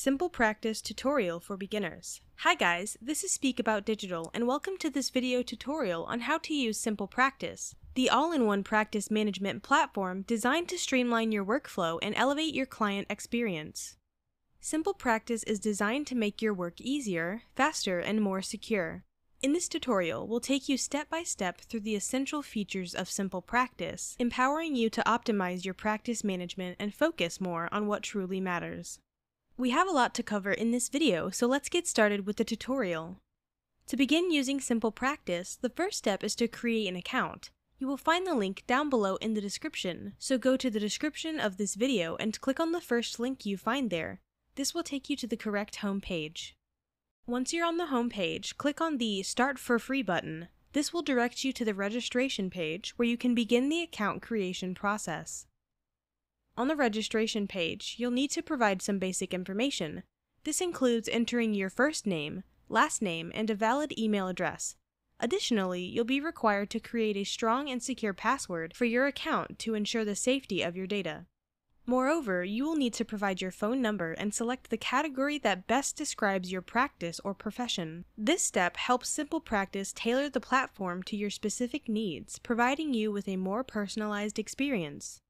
Simple Practice Tutorial for Beginners. Hi guys, this is Speak About Digital and welcome to this video tutorial on how to use Simple Practice, the all-in-one practice management platform designed to streamline your workflow and elevate your client experience. Simple Practice is designed to make your work easier, faster, and more secure. In this tutorial, we'll take you step by step through the essential features of Simple Practice, empowering you to optimize your practice management and focus more on what truly matters. We have a lot to cover in this video, so let's get started with the tutorial. To begin using Simple Practice, the first step is to create an account. You will find the link down below in the description, so go to the description of this video and click on the first link you find there. This will take you to the correct home page. Once you're on the home page, click on the Start for Free button. This will direct you to the registration page where you can begin the account creation process. On the registration page, you'll need to provide some basic information. This includes entering your first name, last name, and a valid email address. Additionally, you'll be required to create a strong and secure password for your account to ensure the safety of your data. Moreover, you will need to provide your phone number and select the category that best describes your practice or profession. This step helps Simple Practice tailor the platform to your specific needs, providing you with a more personalized experience.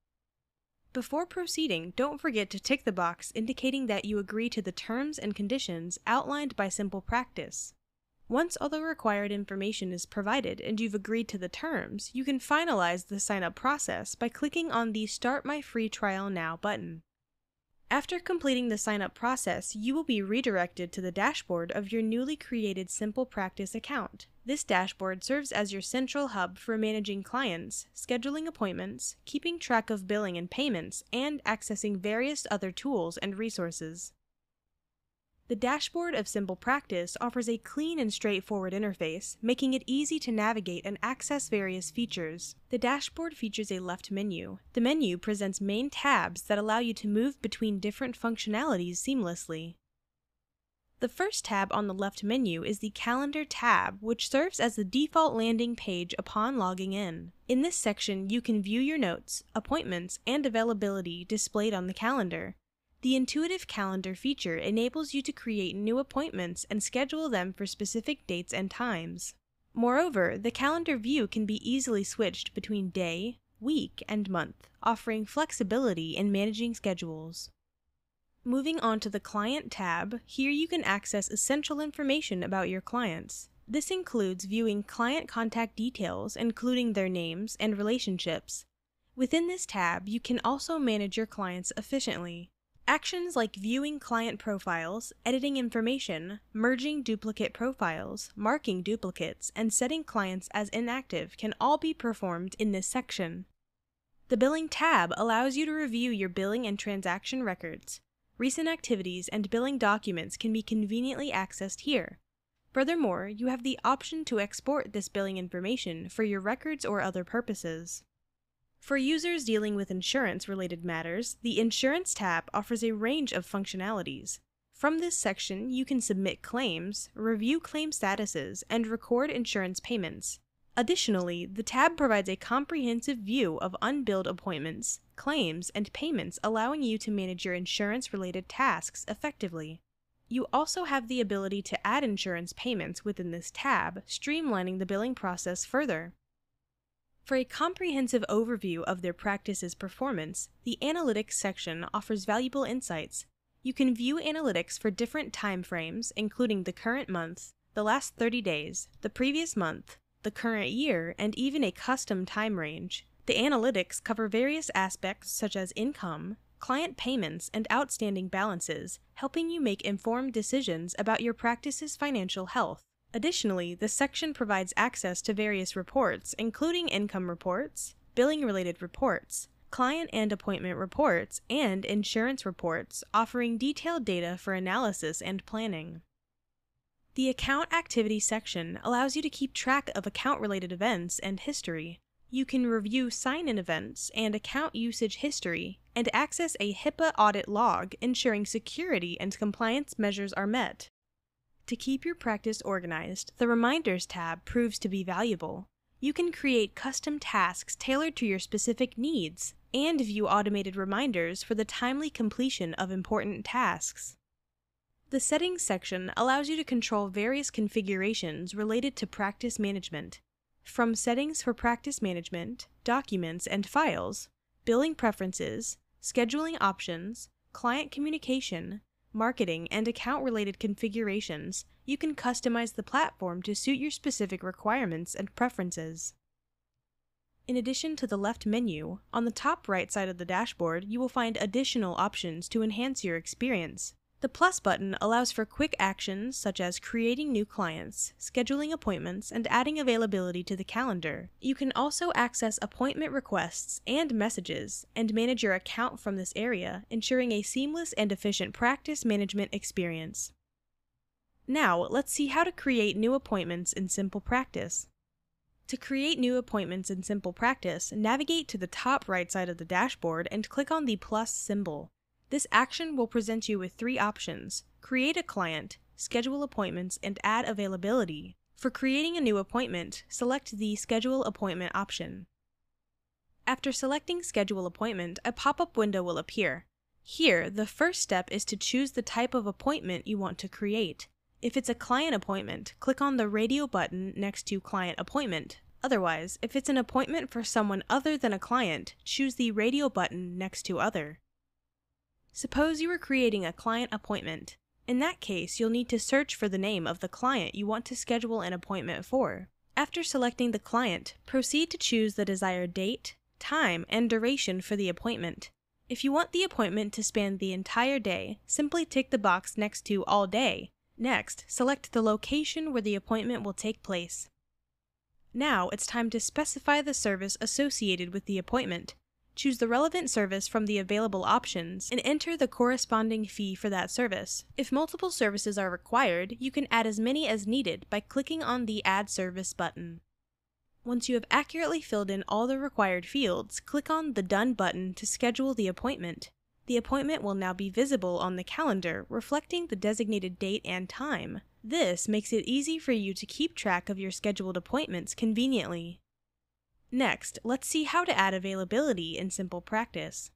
Before proceeding, don't forget to tick the box indicating that you agree to the terms and conditions outlined by Simple Practice. Once all the required information is provided and you've agreed to the terms, you can finalize the sign-up process by clicking on the Start My Free Trial Now button. After completing the sign-up process, you will be redirected to the dashboard of your newly created Simple Practice account. This dashboard serves as your central hub for managing clients, scheduling appointments, keeping track of billing and payments, and accessing various other tools and resources. The dashboard of Simple Practice offers a clean and straightforward interface, making it easy to navigate and access various features. The dashboard features a left menu. The menu presents main tabs that allow you to move between different functionalities seamlessly. The first tab on the left menu is the Calendar tab, which serves as the default landing page upon logging in. In this section, you can view your notes, appointments, and availability displayed on the calendar. The Intuitive Calendar feature enables you to create new appointments and schedule them for specific dates and times. Moreover, the calendar view can be easily switched between day, week, and month, offering flexibility in managing schedules. Moving on to the Client tab, here you can access essential information about your clients. This includes viewing client contact details, including their names and relationships. Within this tab, you can also manage your clients efficiently. Actions like viewing client profiles, editing information, merging duplicate profiles, marking duplicates, and setting clients as inactive can all be performed in this section. The Billing tab allows you to review your billing and transaction records. Recent activities and billing documents can be conveniently accessed here. Furthermore, you have the option to export this billing information for your records or other purposes. For users dealing with insurance-related matters, the Insurance tab offers a range of functionalities. From this section, you can submit claims, review claim statuses, and record insurance payments. Additionally, the tab provides a comprehensive view of unbilled appointments, claims, and payments allowing you to manage your insurance-related tasks effectively. You also have the ability to add insurance payments within this tab, streamlining the billing process further. For a comprehensive overview of their practice's performance, the Analytics section offers valuable insights. You can view analytics for different time frames, including the current month, the last 30 days, the previous month, the current year, and even a custom time range. The analytics cover various aspects such as income, client payments, and outstanding balances, helping you make informed decisions about your practice's financial health. Additionally, the section provides access to various reports, including income reports, billing-related reports, client and appointment reports, and insurance reports, offering detailed data for analysis and planning. The Account Activity section allows you to keep track of account-related events and history. You can review sign-in events and account usage history, and access a HIPAA audit log ensuring security and compliance measures are met. To keep your practice organized, the Reminders tab proves to be valuable. You can create custom tasks tailored to your specific needs and view automated reminders for the timely completion of important tasks. The Settings section allows you to control various configurations related to practice management. From settings for practice management, documents and files, billing preferences, scheduling options, client communication, marketing, and account related configurations, you can customize the platform to suit your specific requirements and preferences. In addition to the left menu, on the top right side of the dashboard, you will find additional options to enhance your experience. The plus button allows for quick actions such as creating new clients, scheduling appointments, and adding availability to the calendar. You can also access appointment requests and messages and manage your account from this area, ensuring a seamless and efficient practice management experience. Now, let's see how to create new appointments in Simple Practice. To create new appointments in Simple Practice, navigate to the top right side of the dashboard and click on the plus symbol. This action will present you with three options create a client, schedule appointments, and add availability. For creating a new appointment, select the Schedule Appointment option. After selecting Schedule Appointment, a pop up window will appear. Here, the first step is to choose the type of appointment you want to create. If it's a client appointment, click on the radio button next to Client Appointment. Otherwise, if it's an appointment for someone other than a client, choose the radio button next to Other. Suppose you are creating a client appointment. In that case, you'll need to search for the name of the client you want to schedule an appointment for. After selecting the client, proceed to choose the desired date, time, and duration for the appointment. If you want the appointment to span the entire day, simply tick the box next to All Day. Next, select the location where the appointment will take place. Now it's time to specify the service associated with the appointment. Choose the relevant service from the available options and enter the corresponding fee for that service. If multiple services are required, you can add as many as needed by clicking on the Add Service button. Once you have accurately filled in all the required fields, click on the Done button to schedule the appointment. The appointment will now be visible on the calendar, reflecting the designated date and time. This makes it easy for you to keep track of your scheduled appointments conveniently. Next, let's see how to add availability in Simple Practice.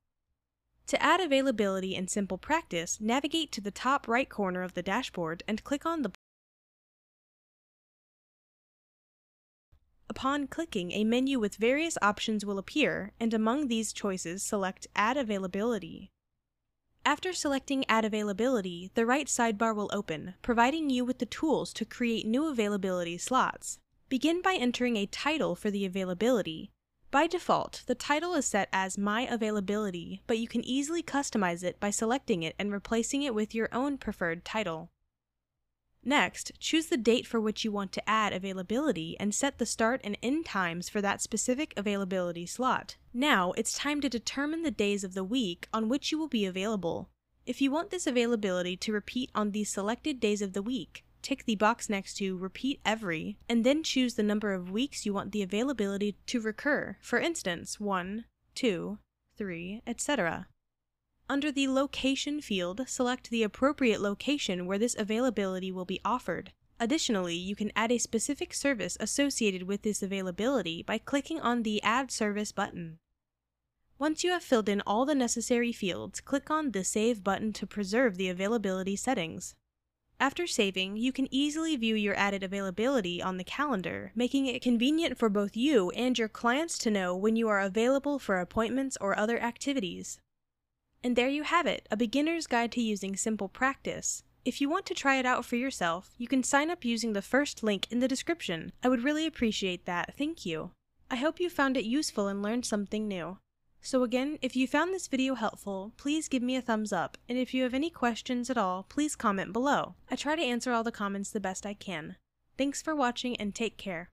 To add availability in Simple Practice, navigate to the top right corner of the dashboard and click on the Upon clicking, a menu with various options will appear, and among these choices select Add Availability. After selecting Add Availability, the right sidebar will open, providing you with the tools to create new availability slots. Begin by entering a title for the availability. By default, the title is set as My Availability, but you can easily customize it by selecting it and replacing it with your own preferred title. Next, choose the date for which you want to add availability and set the start and end times for that specific availability slot. Now, it's time to determine the days of the week on which you will be available. If you want this availability to repeat on these selected days of the week, tick the box next to Repeat Every, and then choose the number of weeks you want the availability to recur, for instance, 1, 2, 3, etc. Under the Location field, select the appropriate location where this availability will be offered. Additionally, you can add a specific service associated with this availability by clicking on the Add Service button. Once you have filled in all the necessary fields, click on the Save button to preserve the availability settings. After saving, you can easily view your added availability on the calendar, making it convenient for both you and your clients to know when you are available for appointments or other activities. And there you have it, a beginner's guide to using Simple Practice. If you want to try it out for yourself, you can sign up using the first link in the description. I would really appreciate that, thank you. I hope you found it useful and learned something new. So again, if you found this video helpful, please give me a thumbs up, and if you have any questions at all, please comment below. I try to answer all the comments the best I can. Thanks for watching and take care.